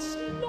past.